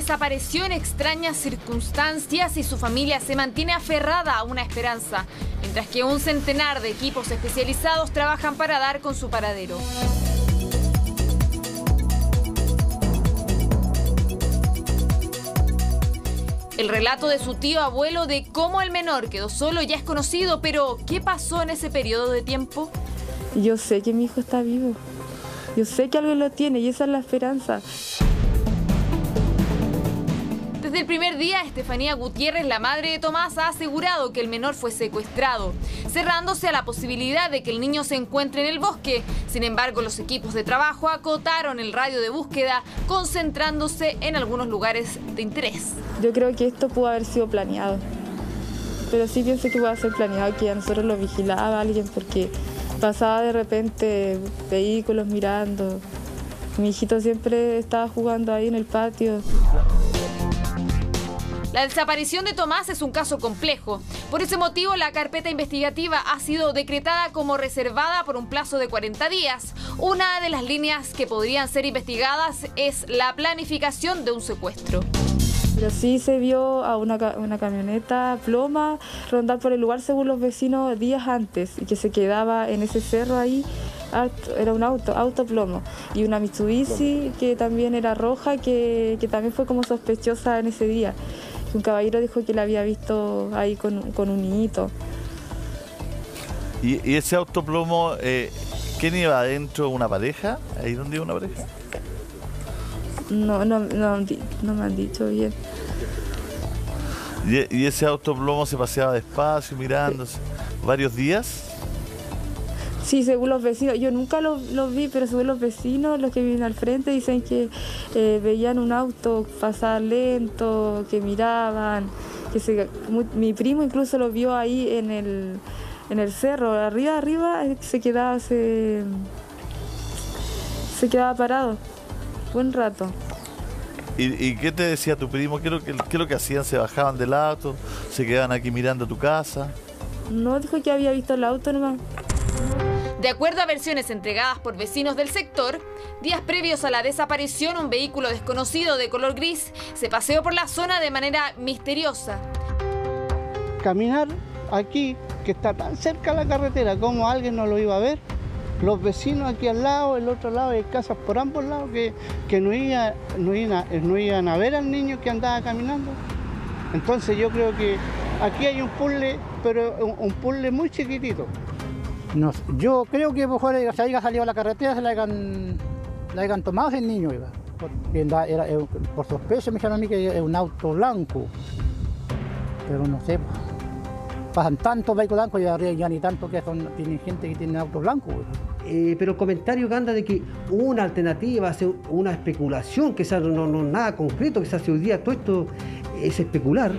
desapareció en extrañas circunstancias y su familia se mantiene aferrada a una esperanza, mientras que un centenar de equipos especializados trabajan para dar con su paradero. El relato de su tío abuelo de cómo el menor quedó solo ya es conocido, pero ¿qué pasó en ese periodo de tiempo? Yo sé que mi hijo está vivo. Yo sé que algo lo tiene y esa es la esperanza. Desde el primer día, Estefanía Gutiérrez, la madre de Tomás, ha asegurado que el menor fue secuestrado, cerrándose a la posibilidad de que el niño se encuentre en el bosque. Sin embargo, los equipos de trabajo acotaron el radio de búsqueda, concentrándose en algunos lugares de interés. Yo creo que esto pudo haber sido planeado, pero sí pienso que pudo ser planeado, que a nosotros lo vigilaba alguien porque pasaba de repente vehículos mirando. Mi hijito siempre estaba jugando ahí en el patio. La desaparición de Tomás es un caso complejo. Por ese motivo, la carpeta investigativa ha sido decretada como reservada por un plazo de 40 días. Una de las líneas que podrían ser investigadas es la planificación de un secuestro. Sí se vio a una, una, camioneta ploma rondar por el lugar según los vecinos días antes y que se quedaba en ese cerro ahí. Era un auto, auto plomo. Y una Mitsubishi que también era roja, que, que también fue como sospechosa en ese día un caballero dijo que la había visto ahí con, un niñito. ¿Y, ese autoplomo, eh, quién iba adentro? ¿Una pareja? ¿Ahí donde iba una pareja? No, no, no, no me han dicho bien. ¿Y, ¿Y, ese autoplomo se paseaba despacio, mirándose? ¿Varios días? Sí, según los vecinos, yo nunca los vi, pero según los vecinos, los que viven al frente, dicen que eh, veían un auto pasar lento, que miraban, que mi primo incluso lo vio ahí en el, en el cerro, arriba, arriba, eh, se quedaba, se, se quedaba parado, buen rato. ¿Y, qué te decía tu primo? ¿Qué es, ¿Qué es lo que hacían? ¿Se bajaban del auto? ¿Se quedaban aquí mirando tu casa? No, dijo que había visto el auto nomás. De acuerdo a versiones entregadas por vecinos del sector, días previos a la desaparición, un vehículo desconocido de color gris se paseó por la zona de manera misteriosa. Caminar aquí, que está tan cerca la carretera, como alguien no lo iba a ver, los vecinos aquí al lado, el otro lado, hay casas por ambos lados que, no, iban, a ver al niño que andaba caminando. Entonces yo creo que aquí hay un puzzle, pero un puzzle muy chiquitito. No, yo creo que mejor se haya salido a la carretera, se la hayan, la hayan tomado ese niño. Iba. Era, por sospecha me dijeron a mí que es un auto blanco. Pero no sé, pasan tantos vehículos blancos y ya ni tanto que son, tienen gente que tiene auto blanco. Eh, pero el comentario que anda de que una alternativa, una especulación, que no, no nada concreto, que se hace hoy día, todo esto es especular.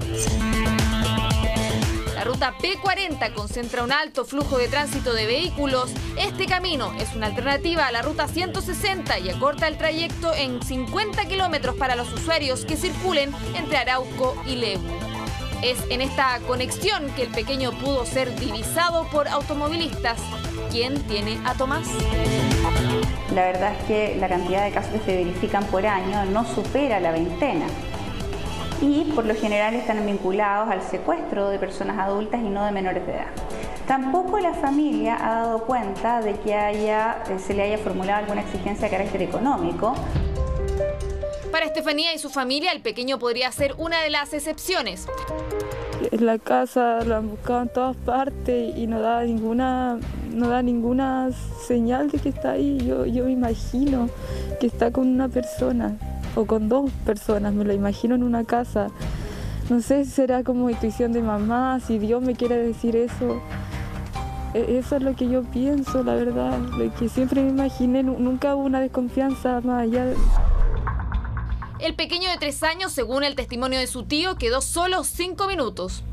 La ruta P40 concentra un alto flujo de tránsito de vehículos. Este camino es una alternativa a la ruta 160 y acorta el trayecto en 50 kilómetros para los usuarios que circulen entre Arauco y Lebu. Es en esta conexión que el pequeño pudo ser divisado por automovilistas. ¿Quién tiene a Tomás? La verdad es que la cantidad de casos que se verifican por año no supera la veintena y por lo general están vinculados al secuestro de personas adultas y no de menores de edad. Tampoco la familia ha dado cuenta de que haya, eh, se le haya formulado alguna exigencia de carácter económico. Para Estefanía y su familia, el pequeño podría ser una de las excepciones. En la casa lo han buscado en todas partes y no da ninguna, no da ninguna señal de que está ahí. Yo, yo me imagino que está con una persona o con dos personas, me lo imagino en una casa. No sé si será como intuición de mamá, si Dios me quiere decir eso. E, eso es lo que yo pienso, la verdad, lo que siempre me imaginé, nunca hubo una desconfianza más allá de... El pequeño de tres años, según el testimonio de su tío, quedó solo cinco minutos.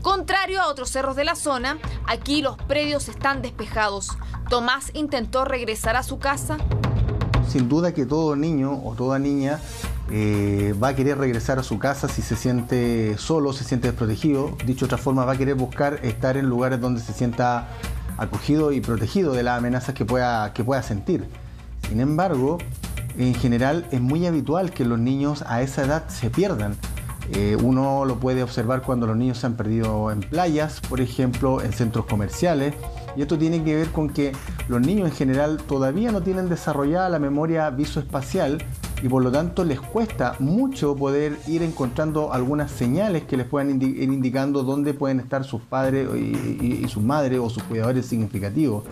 Contrario a otros cerros de la zona, aquí los predios están despejados. Tomás intentó regresar a su casa, sin duda que todo niño o toda niña eh, va a querer regresar a su casa si se siente solo, se siente desprotegido. Dicho de otra forma, va a querer buscar estar en lugares donde se sienta acogido y protegido de las amenazas que pueda, que pueda sentir. Sin embargo, en general es muy habitual que los niños a esa edad se pierdan. Eh, uno lo puede observar cuando los niños se han perdido en playas, por ejemplo, en centros comerciales. Y esto tiene que ver con que los niños en general todavía no tienen desarrollada la memoria visoespacial y por lo tanto les cuesta mucho poder ir encontrando algunas señales que les puedan ir indicando dónde pueden estar sus padres y, y sus madres o sus cuidadores significativos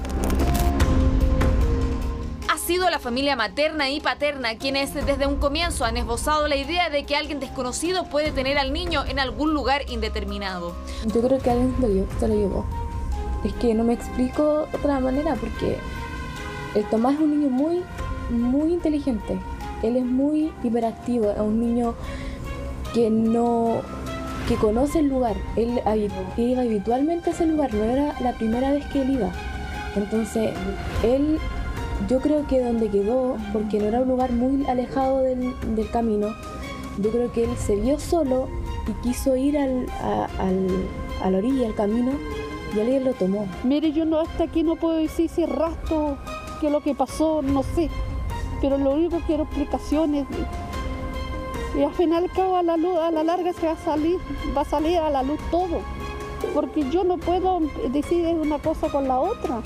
sido la familia materna y paterna quienes desde un comienzo han esbozado la idea de que alguien desconocido puede tener al niño en algún lugar indeterminado. Yo creo que alguien se lo llevó. Es que no me explico de otra manera porque el Tomás es un niño muy, muy inteligente. Él es muy hiperactivo, es un niño que no que conoce el lugar. Él iba habitualmente a ese lugar, no era la primera vez que él iba. Entonces, él yo creo que donde quedó, porque no era un lugar muy alejado del, camino, yo creo que él se vio solo y quiso ir al, a, la orilla, al camino, y alguien lo tomó. Mire, yo no hasta aquí no puedo decir si rastro, qué es lo que pasó, no sé. Pero lo único que quiero explicaciones. Y al final al cabo la luz, a la larga se va a salir, va a salir a la luz todo. Porque yo no puedo decir una cosa con la otra.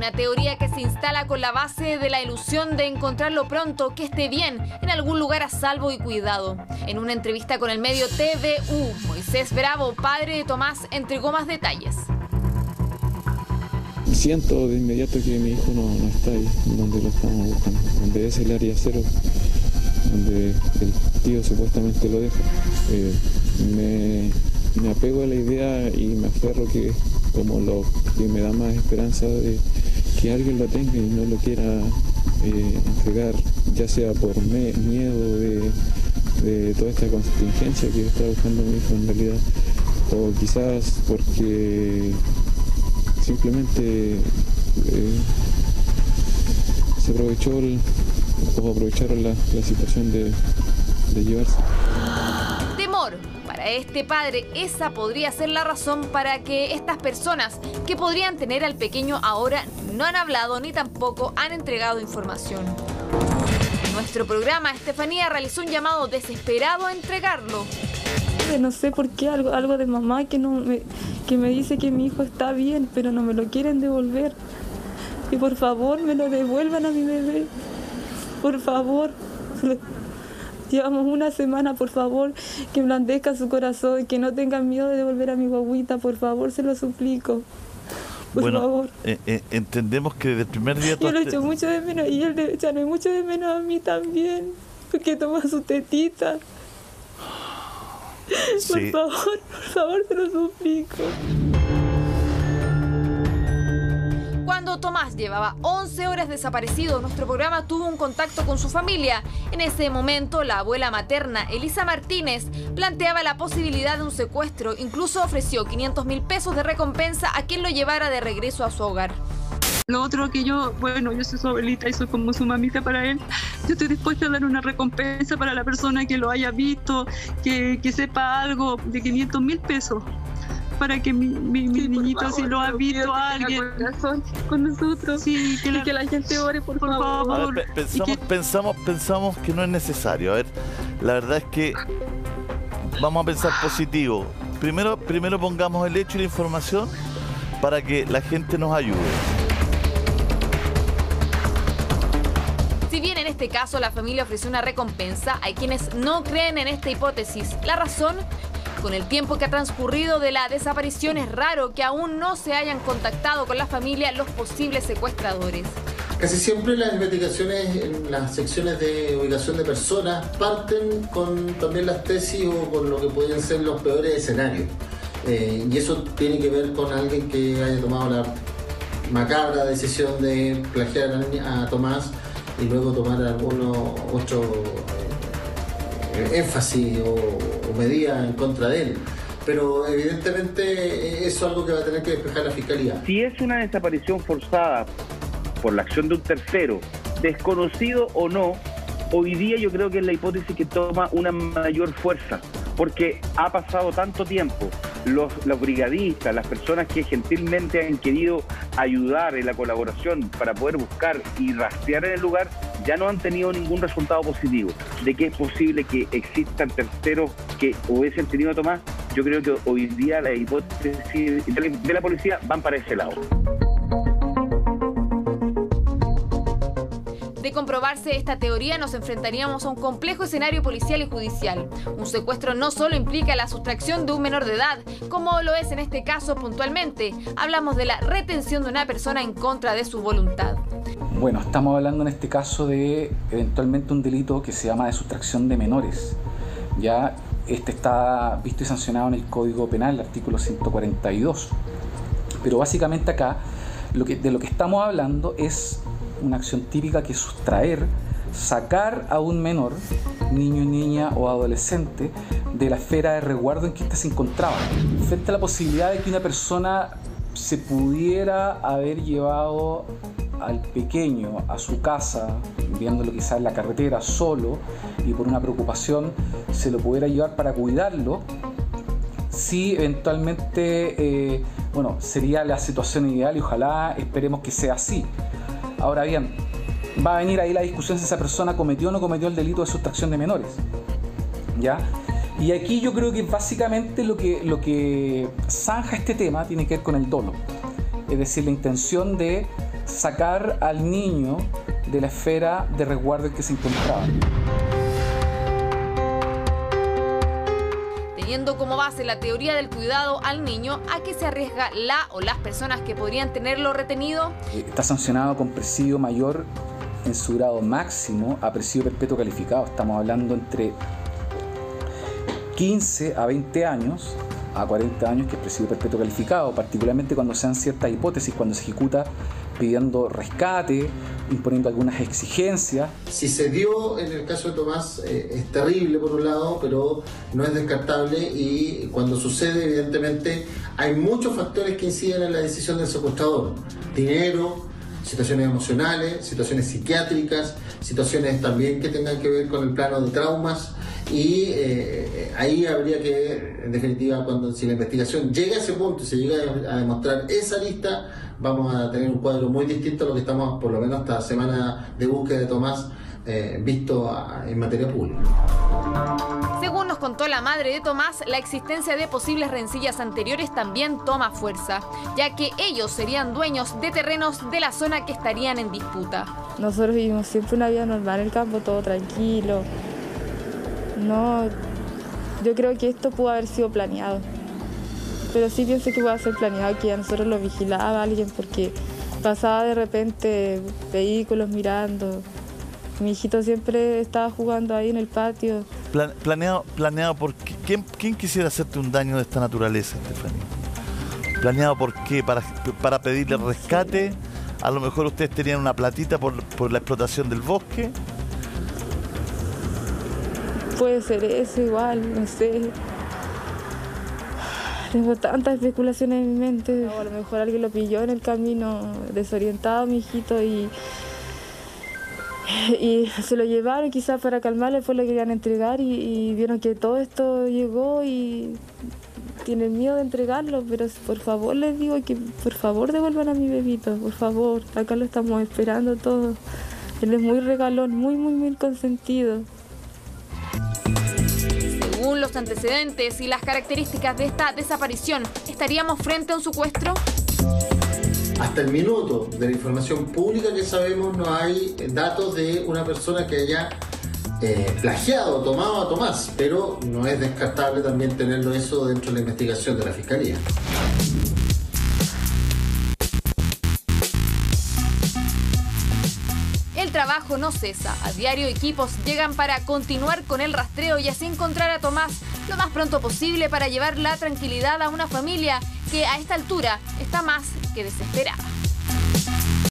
Una teoría que se instala con la base de la ilusión de encontrarlo pronto, que esté bien, en algún lugar a salvo y cuidado. En una entrevista con el medio TVU, Moisés Bravo, padre de Tomás, entregó más detalles. Siento de inmediato que mi hijo no, está ahí, donde lo estamos buscando, donde es el área cero, donde el tío supuestamente lo deja. Eh, me, apego a la idea y me aferro que como lo que me da más esperanza de que alguien lo tenga y no lo quiera eh, entregar, ya sea por miedo de, toda esta contingencia que está buscando mi hijo en realidad, o quizás porque simplemente eh, se aprovechó o aprovecharon la, situación de llevarse. Este padre, esa podría ser la razón para que estas personas que podrían tener al pequeño ahora no han hablado ni tampoco han entregado información. Nuestro programa, Estefanía realizó un llamado desesperado a entregarlo. No sé por qué, algo, de mamá que, que me dice que mi hijo está bien, pero no me lo quieren devolver. Y por favor, me lo devuelvan a mi bebé. Por favor. Llevamos una semana, por favor, que blandezca su corazón, que no tengan miedo de devolver a mi guaguita, por favor, se lo suplico. Por bueno, favor. Eh, eh, entendemos que desde el primer día... Yo lo echo mucho de menos y él le echa mucho de menos a mí también, porque toma su tetita. Por favor, por favor, se lo suplico. Cuando Tomás llevaba 11 horas desaparecido, nuestro programa tuvo un contacto con su familia. En ese momento, la abuela materna, Elisa Martínez, planteaba la posibilidad de un secuestro. Incluso ofreció 500 mil pesos de recompensa a quien lo llevara de regreso a su hogar. Lo otro que yo, bueno, yo soy su abuelita y soy como su mamita para él. Yo estoy dispuesta a dar una recompensa para la persona que lo haya visto, que, que sepa algo de 500 mil pesos para que mi, mi, niñito, si lo ha visto a alguien, con nosotros, sí, que, la, que la gente ore, por, favor. pensamos, pensamos, pensamos que no es necesario. A ver, la verdad es que vamos a pensar positivo. Primero, primero pongamos el hecho y la información para que la gente nos ayude. Si bien en este caso la familia ofreció una recompensa, hay quienes no creen en esta hipótesis. La razón con el tiempo que ha transcurrido de la desaparición es raro que aún no se hayan contactado con la familia los posibles secuestradores. Casi siempre las investigaciones en las secciones de ubicación de personas parten con también las tesis o con lo que pueden ser los peores escenarios. Eh, y eso tiene que ver con alguien que haya tomado la macabra decisión de plagiar a, Tomás y luego tomar algunos otro eh, énfasis o medida en contra de él. Pero evidentemente eso es algo que va a tener que despejar la Fiscalía. Si es una desaparición forzada por la acción de un tercero, desconocido o no, hoy día yo creo que es la hipótesis que toma una mayor fuerza, porque ha pasado tanto tiempo, los, los brigadistas, las personas que gentilmente han querido ayudar en la colaboración para poder buscar y rastrear en el lugar, ya no han tenido ningún resultado positivo. De que es posible que existan terceros que hubiesen tenido a Tomás, yo creo que hoy día la hipótesis de la policía van para ese lado. De comprobarse esta teoría nos enfrentaríamos a un complejo escenario policial y judicial. Un secuestro no solo implica la sustracción de un menor de edad, como lo es en este caso puntualmente, hablamos de la retención de una persona en contra de su voluntad. Bueno, estamos hablando en este caso de eventualmente un delito que se llama de sustracción de menores. Ya este está visto y sancionado en el Código Penal, el artículo 142. Pero básicamente acá de lo que estamos hablando es una acción típica que es sustraer, sacar a un menor, niño, niña o adolescente, de la esfera de resguardo en que éste se encontraba. Frente a la posibilidad de que una persona se pudiera haber llevado al pequeño a su casa, viéndolo quizás en la carretera solo, y por una preocupación se lo pudiera llevar para cuidarlo, si eventualmente, eh, bueno, sería la situación ideal y ojalá esperemos que sea así. Ahora bien, va a venir ahí la discusión si esa persona cometió o no cometió el delito de sustracción de menores. ¿Ya? Y aquí yo creo que básicamente lo que, lo que zanja este tema tiene que ver con el dolo. Es decir, la intención de sacar al niño de la esfera de resguardo en que se encontraba. teniendo como base la teoría del cuidado al niño, ¿a qué se arriesga la o las personas que podrían tenerlo retenido? Está sancionado con presidio mayor en su grado máximo a presidio perpetuo calificado. Estamos hablando entre 15 a 20 años a 40 años que es presidio perpetuo calificado, particularmente cuando sean ciertas hipótesis, cuando se ejecuta pidiendo rescate, imponiendo algunas exigencias. Si se dio en el caso de Tomás, eh, es terrible por un lado, pero no es descartable y cuando sucede, evidentemente, hay muchos factores que inciden en la decisión del secuestrador. Dinero, situaciones emocionales, situaciones psiquiátricas, situaciones también que tengan que ver con el plano de traumas y eh, ahí habría que, en definitiva, cuando si la investigación llega a ese punto y se llega a demostrar esa lista, vamos a tener un cuadro muy distinto a lo que estamos, por lo menos esta semana de búsqueda de Tomás, eh, visto en materia pública. Según nos contó la madre de Tomás, la existencia de posibles rencillas anteriores también toma fuerza, ya que ellos serían dueños de terrenos de la zona que estarían en disputa. Nosotros vivimos siempre una vida normal en el campo, todo tranquilo. No, yo creo que esto pudo haber sido planeado pero sí pienso que a ser planeado que a nosotros lo vigilaba alguien porque pasaba de repente vehículos mirando. Mi hijito siempre estaba jugando ahí en el patio. planeado, planeado por ¿quién, ¿quién, quisiera hacerte un daño de esta naturaleza, Estefanía? ¿Planeado por qué? ¿Para, para pedirle rescate? A lo mejor ustedes tenían una platita por, por la explotación del bosque. Puede ser eso igual, no sé. Tengo tantas especulaciones en mi mente. a lo mejor alguien lo pilló en el camino, desorientado, mi hijito, y, y se lo llevaron quizás para calmarle, fue lo que querían entregar y, vieron que todo esto llegó y tienen miedo de entregarlo, pero por favor les digo que por favor devuelvan a mi bebito, por favor, acá lo estamos esperando todos. Él es muy regalón, muy, muy, muy consentido. Según los antecedentes y las características de esta desaparición, ¿estaríamos frente a un secuestro? Hasta el minuto de la información pública que sabemos no hay datos de una persona que haya eh, plagiado, tomado a Tomás, pero no es descartable también tenerlo eso dentro de la investigación de la Fiscalía. No cesa. A diario equipos llegan para continuar con el rastreo y así encontrar a Tomás lo más pronto posible para llevar la tranquilidad a una familia que a esta altura está más que desesperada.